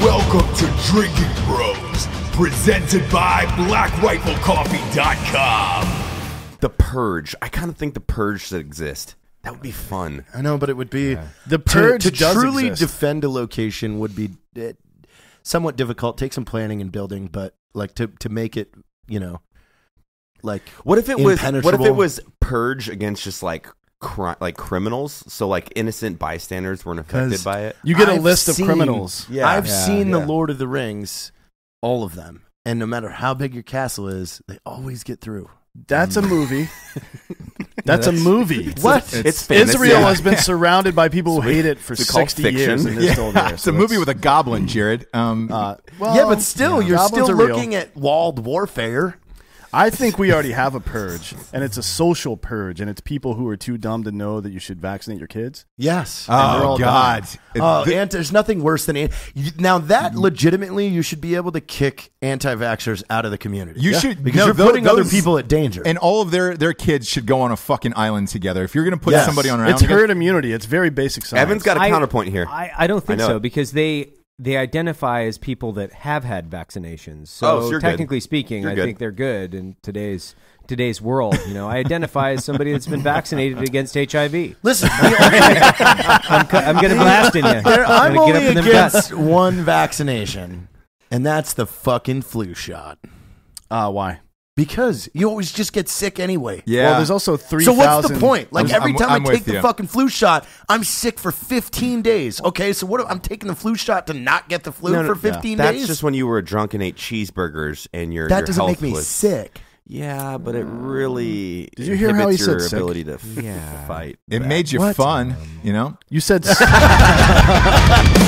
Welcome to Drinking Bros, presented by BlackRifleCoffee.com. The Purge. I kind of think the Purge should exist. That would be fun. I know, but it would be The purge to, does truly exist. defend a location would be eh, somewhat difficult. Take some planning and building, but like to to make it, you know, like What if it was? What if it was Purge against just like cri- like criminals? So like innocent bystanders weren't affected by it. You get a I've list of seen- criminals. Yeah. I've Yeah, seen the. Lord of the Rings, all of them, and no matter how big your castle is, they always get through. That's a movie. That's a movie. What? It's fantasy. Israel has been surrounded by people who hate it for It's called 60 fiction. years, and they're still there. it's so a movie it's- with a goblin, Jarred. Um, Uh, well, yeah, but still, yeah. you're Goblins still are real. looking at walled warfare. I think we already have a purge, and it's a social purge, and it's people who are too dumb to know that you should vaccinate your kids. Yes. oh all God! It- Oh, the- and there's nothing worse than an- now that mm. legitimately you should be able to kick anti-vaxxers out of the community. You should- because no, you're tho- putting other people at danger. and all of their their kids should go on a fucking island together. If you're going to put Yes. somebody on an It's island, herd immunity. It's very basic science. Evan's got a I- counterpoint here. I, I don't think I so it. because they they identify as people that have had vaccinations. So, Oh, so you're good. technically speaking, You're I good. think they're good in today's today's world. You know, I identify as somebody that's been vaccinated against HIV. Listen, I'm, cu- I'm going to blast in you. there- I'm gonna get only up in them guts. against one vaccination, and that's the fucking flu shot. Uh, why? Because you always just get sick anyway. yeah. Well, there's also three. So what's the point? Like I'm- every I'm- time I'm I with take the you. fucking flu shot, I'm sick for 15 days. Okay, so what? I'm taking the flu shot to not get the flu No, no, for 15 That's days. just when you were drunk and ate cheeseburgers and your that your doesn't health make me was, sick. Yeah, but it really Did you hear how inhibits he your said sick? ability to f- Yeah. fight. it back. made you What? fun, you know. You said